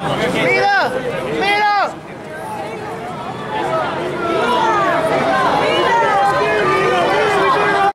Mira!